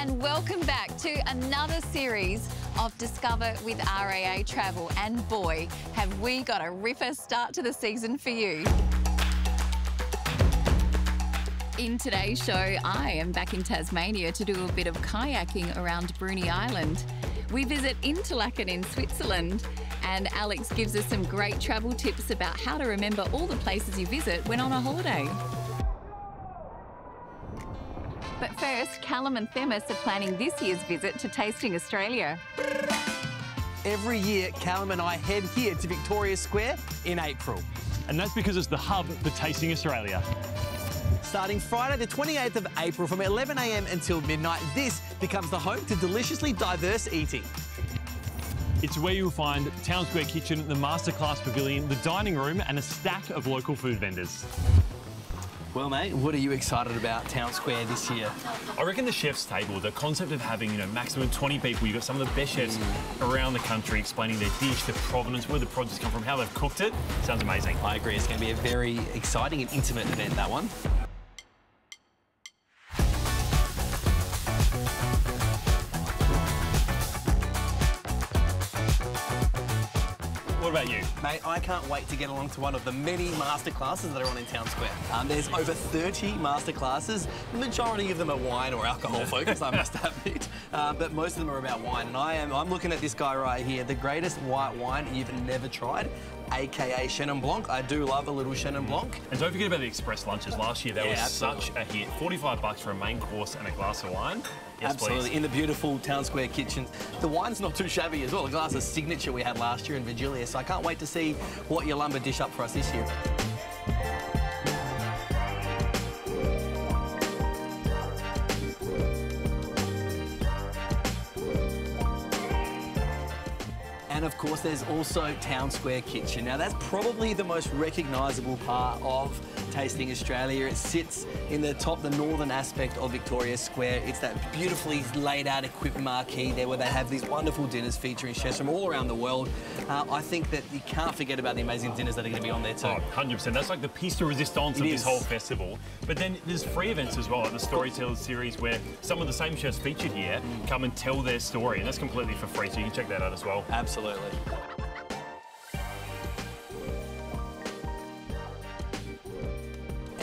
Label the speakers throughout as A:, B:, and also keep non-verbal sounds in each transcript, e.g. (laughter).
A: and welcome back to another series of Discover with RAA Travel. And boy, have we got a ripper start to the season for you. In today's show, I am back in Tasmania to do a bit of kayaking around Bruny Island. We visit Interlaken in Switzerland, and Alex gives us some great travel tips about how to remember all the places you visit when on a holiday. But first, Callum and Themis are planning this year's visit to Tasting Australia.
B: Every year, Callum and I head here to Victoria Square in April.
C: And that's because it's the hub for Tasting Australia.
B: Starting Friday, the 28th of April from 11am until midnight, this becomes the home to deliciously diverse eating.
C: It's where you'll find Town Square Kitchen, the Masterclass Pavilion, the dining room, and a stack of local food vendors.
B: Well, mate, what are you excited about Town Square this year?
C: I reckon the chef's table, the concept of having, you know, maximum 20 people, you've got some of the best chefs mm. around the country explaining their dish, the provenance, where the produce come from, how they've cooked it. Sounds amazing.
B: I agree, it's going to be a very exciting and intimate event, that one. Mate, I can't wait to get along to one of the many masterclasses that are on in Town Square. Um, there's over 30 masterclasses. The majority of them are wine or alcohol focused, I must (laughs) admit. Uh, but most of them are about wine. And I am, I'm looking at this guy right here, the greatest white wine you've never tried, aka Chenin Blanc. I do love a little Chenin Blanc.
C: And don't forget about the express lunches. Last year, that
B: Yeah,
C: was
B: absolutely.
C: such a hit. 45 bucks for a main course and a glass of wine. Yes,
B: Absolutely,
C: please.
B: in the beautiful Town Square kitchen. The wine's not too shabby as well. The glass of signature we had last year in Virgilia. So I can't wait to see what Yalumba dish up for us this year. Of course, there's also Town Square Kitchen. Now, that's probably the most recognisable part of Tasting Australia. It sits in the top, the northern aspect of Victoria Square. It's that beautifully laid out equipped marquee there where they have these wonderful dinners featuring chefs from all around the world. Uh, I think that you can't forget about the amazing dinners that are going to be on there too.
C: Oh, 100%. That's like the piece de resistance
B: It
C: of
B: is.
C: this whole festival. But then there's free events as well, like the Storytellers series, where some of the same chefs featured here come and tell their story, and that's completely for free, so you can check that out as well.
B: Absolutely.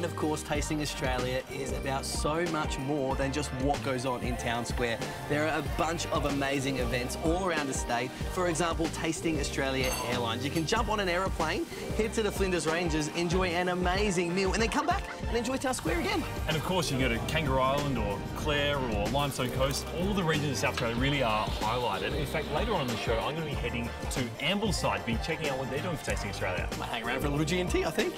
B: And of course, Tasting Australia is about so much more than just what goes on in Town Square. There are a bunch of amazing events all around the state. For example, Tasting Australia Airlines. You can jump on an aeroplane, head to the Flinders Ranges, enjoy an amazing meal, and then come back and enjoy Town Square again.
C: And of course, you can go to Kangaroo Island or Clare or Limestone Coast. All the regions of South Australia really are highlighted. In fact, later on in the show, I'm going to be heading to Ambleside, be checking out what they're doing for Tasting Australia.
B: I might hang around for a little G&T, I think.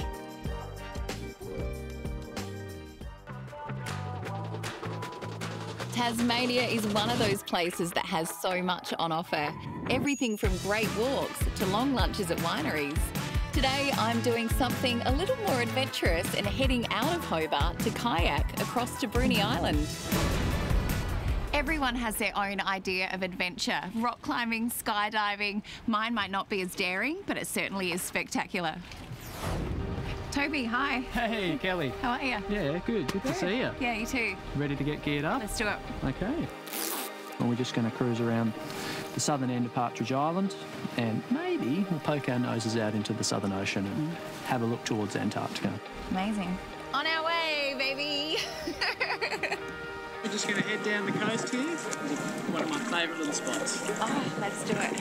A: Tasmania is one of those places that has so much on offer. Everything from great walks to long lunches at wineries. Today, I'm doing something a little more adventurous and heading out of Hobart to kayak across to Bruny Island. Everyone has their own idea of adventure rock climbing, skydiving. Mine might not be as daring, but it certainly is spectacular. Toby, hi.
D: Hey, Kelly.
A: How are you?
D: Yeah, good. Good to see you.
A: Yeah, you too.
D: Ready to get geared up?
A: Let's do it.
D: Okay. Well, we're just going to cruise around the southern end of Partridge Island and maybe we'll poke our noses out into the Southern Ocean and mm. have a look towards Antarctica.
A: Amazing. On our way, baby. (laughs)
E: We're just going to head down the coast here. One of my favourite little spots.
A: oh, let's do it.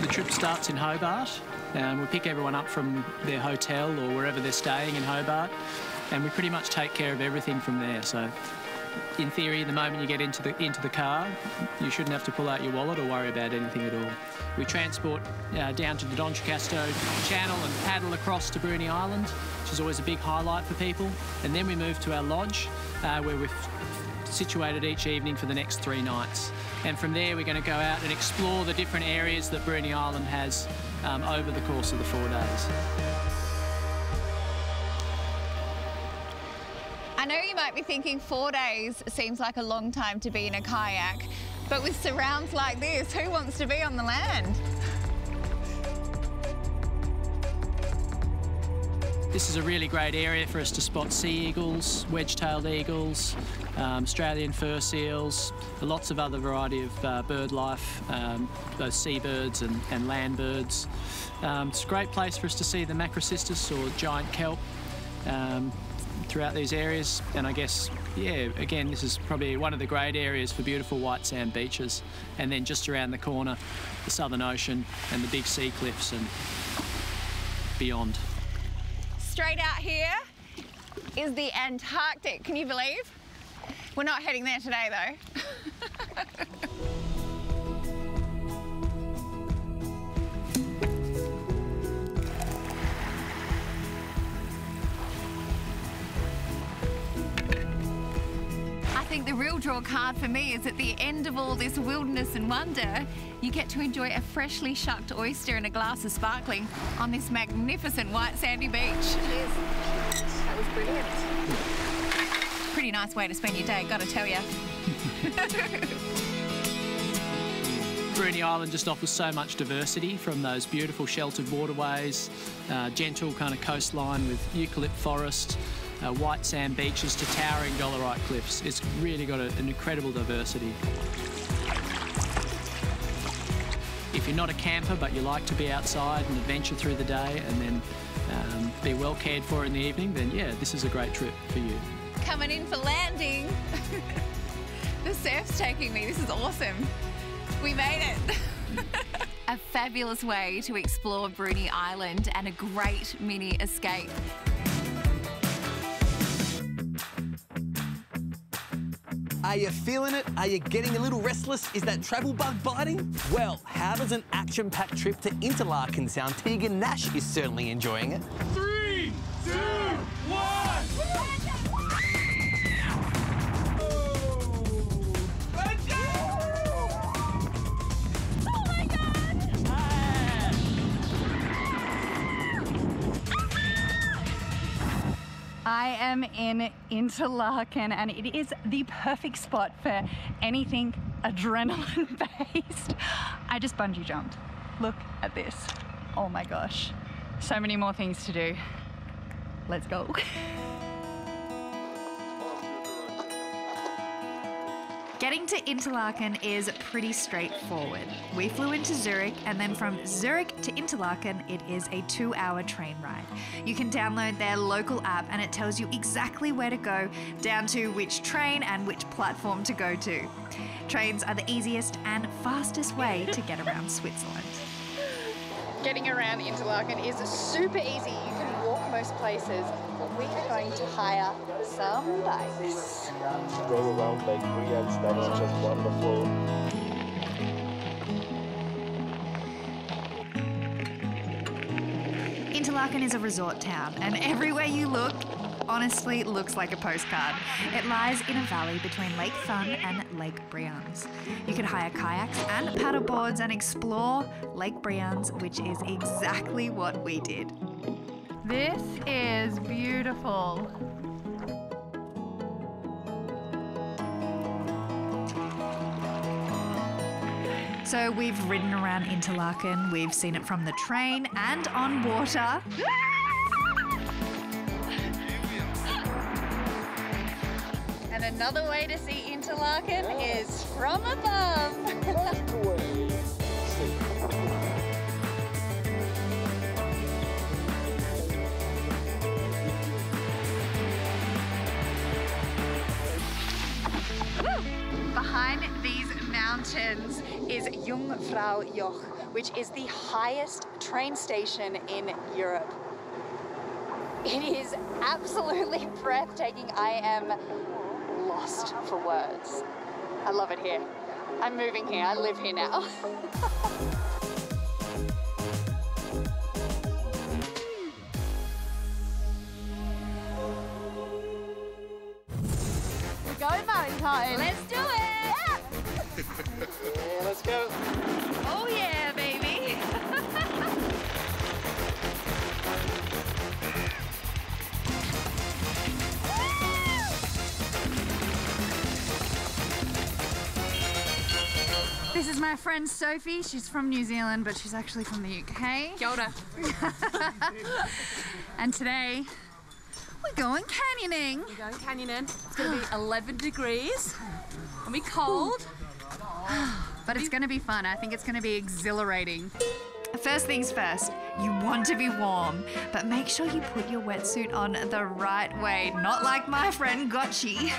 D: The trip starts in Hobart and we pick everyone up from their hotel or wherever they're staying in Hobart and we pretty much take care of everything from there. So in theory, the moment you get into the into the car, you shouldn't have to pull out your wallet or worry about anything at all. We transport uh, down to the D'Entrecasteaux Channel and paddle across to Bruny Island, which is always a big highlight for people. And then we move to our lodge, uh, where we're situated each evening for the next three nights. And from there, we're going to go out and explore the different areas that Bruny Island has um, over the course of the four days.
A: Might be thinking four days seems like a long time to be in a kayak, but with surrounds like this, who wants to be on the land?
D: This is a really great area for us to spot sea eagles, wedge-tailed eagles, um, Australian fur seals, lots of other variety of uh, bird life, um, those seabirds and, and land birds. Um, it's a great place for us to see the macrocystis or giant kelp um, throughout these areas. And I guess, yeah, again, this is probably one of the great areas for beautiful white sand beaches. And then just around the corner, the Southern Ocean and the big sea cliffs and beyond.
A: Straight out here is the Antarctic. Can you believe? We're not heading there today though. (laughs) think the real draw card for me is at the end of all this wilderness and wonder, you get to enjoy a freshly shucked oyster and a glass of sparkling on this magnificent white sandy beach. Cheers. That was brilliant. Pretty nice way to spend your day, gotta tell you. (laughs)
D: Bruny Island just offers so much diversity from those beautiful sheltered waterways, uh, gentle kind of coastline with eucalypt forest, uh, white sand beaches to towering dolerite cliffs. It's really got a, an incredible diversity. If you're not a camper but you like to be outside and adventure through the day and then um, be well cared for in the evening, then yeah, this is a great trip for you.
A: Coming in for landing. (laughs) the surf's taking me, this is awesome. We made it. (laughs) a fabulous way to explore Bruny Island and a great mini escape.
B: Are you feeling it? Are you getting a little restless? Is that travel bug biting? Well, how does an action-packed trip to Interlaken sound? Tegan Nash is certainly enjoying it.
F: Am in Interlaken and it is the perfect spot for anything adrenaline (laughs) based. I just bungee jumped. Look at this. Oh my gosh. So many more things to do. Let's go. (laughs)
G: Getting to Interlaken is pretty straightforward. We flew into Zurich, and then from Zurich to Interlaken, it is a two hour train ride. You can download their local app, and it tells you exactly where to go, down to which train and which platform to go to. Trains are the easiest and fastest way to get around (laughs) Switzerland.
F: Getting around Interlaken is super easy. You can walk most places. But we are going to hire some bikes.
H: Go around Lake Brienz, that is just wonderful.
G: Interlaken is a resort town, and everywhere you look, honestly looks like a postcard. It lies in a valley between Lake Thun and Lake Brienz. You can hire kayaks and paddleboards and explore Lake Brienz, which is exactly what we did.
F: This is beautiful.
G: So we've ridden around Interlaken, we've seen it from the train and on water.
F: And another way to see Interlaken is from above. Is Jungfrau Joch, which is the highest train station in Europe. It is absolutely (laughs) breathtaking. I am lost for words. I love it here. I'm moving here. I live here now. (laughs)
G: my friend Sophie. She's from New Zealand, but she's actually from the UK.
A: Kia ora. (laughs)
G: And today, we're going canyoning.
I: We're going canyoning. It's going to be (gasps) 11 degrees. It'll be cold. (sighs)
G: But it's going to be fun. I think it's going to be exhilarating. First things first, you want to be warm, but make sure you put your wetsuit on the right way, not like my friend Gotchi.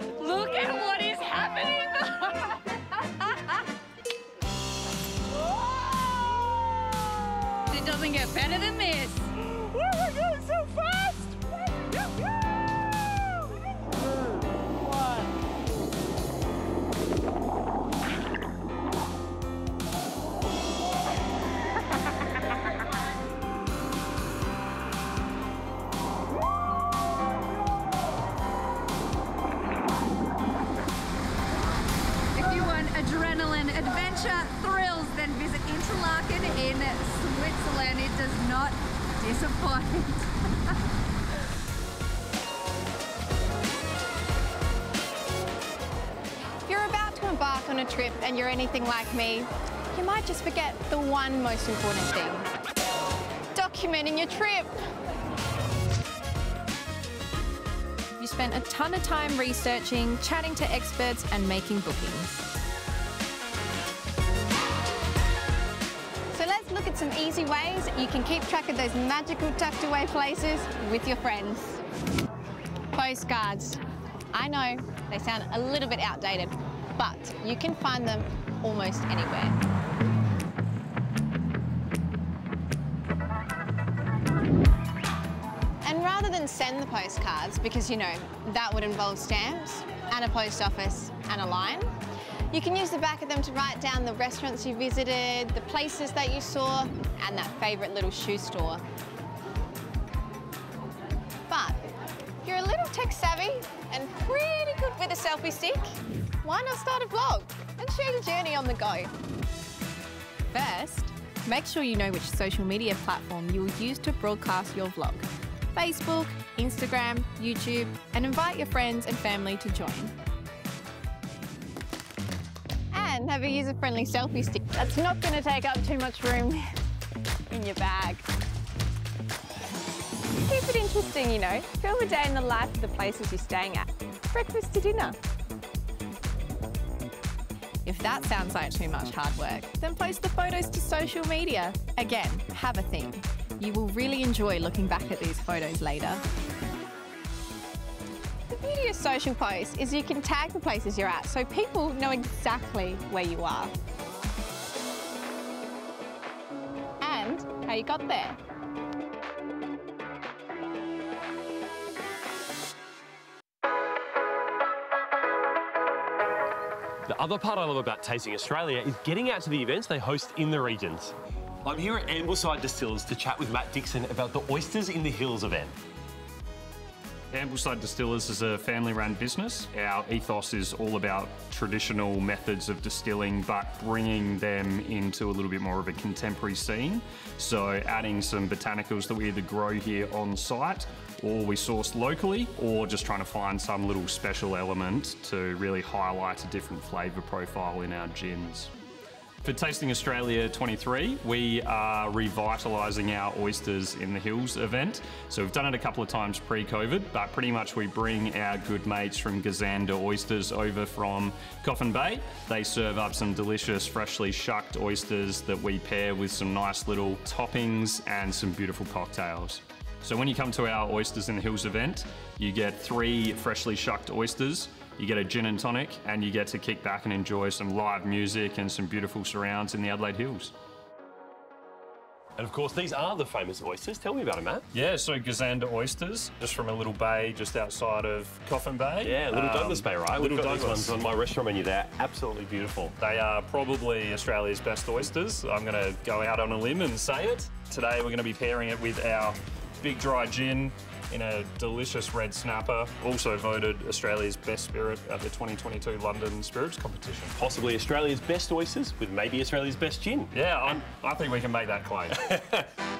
G: (laughs)
A: Look at what is happening. (laughs) it doesn't get better than this.
G: Disappoint.
J: If you're about to embark on a trip and you're anything like me, you might just forget the one most important thing documenting your trip. You spent a ton of time researching, chatting to experts, and making bookings. Ways you can keep track of those magical tucked away places with your friends. Postcards. I know they sound a little bit outdated, but you can find them almost anywhere. And rather than send the postcards, because you know that would involve stamps and a post office and a line, you can use the back of them to write down the restaurants you visited, the places that you saw, and that favourite little shoe store. But if you're a little tech savvy and pretty good with a selfie stick, why not start a vlog and share your journey on the go? First, make sure you know which social media platform you will use to broadcast your vlog. Facebook, Instagram, YouTube, and invite your friends and family to join. Have a user-friendly selfie stick that's not going to take up too much room in your bag. Keep it interesting, you know. Film a day in the life of the places you're staying at. Breakfast to dinner. If that sounds like too much hard work, then post the photos to social media. Again, have a think. You will really enjoy looking back at these photos later. The beauty of social posts is you can tag the places you're at so people know exactly where you are. And how you got there.
K: The other part I love about Tasting Australia is getting out to the events they host in the regions. I'm here at Ambleside Distillers to chat with Matt Dixon about the Oysters in the Hills event.
L: Ambleside Distillers is a family run business. Our ethos is all about traditional methods of distilling, but bringing them into a little bit more of a contemporary scene. So, adding some botanicals that we either grow here on site or we source locally, or just trying to find some little special element to really highlight a different flavour profile in our gins. For Tasting Australia 23, we are revitalising our Oysters in the Hills event. So we've done it a couple of times pre-COVID, but pretty much we bring our good mates from Gazander Oysters over from Coffin Bay. They serve up some delicious freshly shucked oysters that we pair with some nice little toppings and some beautiful cocktails. So when you come to our Oysters in the Hills event, you get three freshly shucked oysters, you get a gin and tonic, and you get to kick back and enjoy some live music and some beautiful surrounds in the Adelaide Hills.
K: And of course, these are the famous oysters. Tell me about them, Matt.
L: Yeah, so Gazander oysters, just from a little bay just outside of Coffin Bay.
K: Yeah, Little
L: Um,
K: Douglas Bay, right?
L: Little
K: We've got these
L: Douglas.
K: ones on my restaurant menu. They're absolutely beautiful.
L: They are probably Australia's best oysters. I'm going to go out on a limb and say it. Today we're going to be pairing it with our big dry gin in a delicious red snapper. Also voted Australia's best spirit at the 2022 London Spirits Competition.
C: Possibly Australia's best oysters with maybe Australia's best gin.
L: Yeah, I'm, I think we can make that claim. (laughs)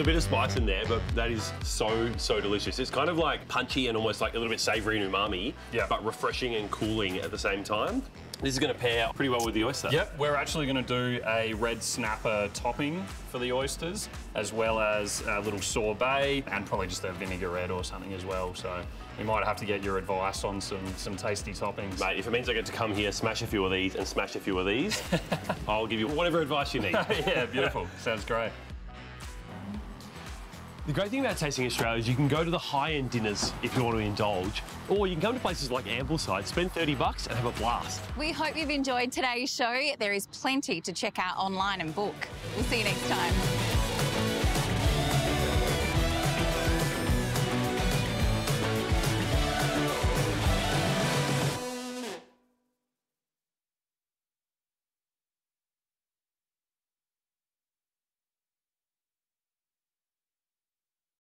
C: a bit of spice in there, but that is so, so delicious. It's kind of like punchy and almost like a little bit savoury and umami,
L: Yeah.
C: but refreshing and cooling at the same time. This is going to pair pretty well with the oyster.
L: Yep, we're actually going to do a red snapper topping for the oysters, as well as a little sorbet and probably just a vinaigrette or something as well. So you might have to get your advice on some some tasty toppings.
C: Mate, if it means I get to come here, smash a few of these and smash a few of these, (laughs) I'll give you whatever advice you need. (laughs)
L: yeah, beautiful. Sounds great.
C: The great thing about tasting Australia is you can go to the high-end dinners if you want to indulge, or you can come to places like Ambleside, spend 30 bucks and have a blast.
A: We hope you've enjoyed today's show. There is plenty to check out online and book. We'll see you next time.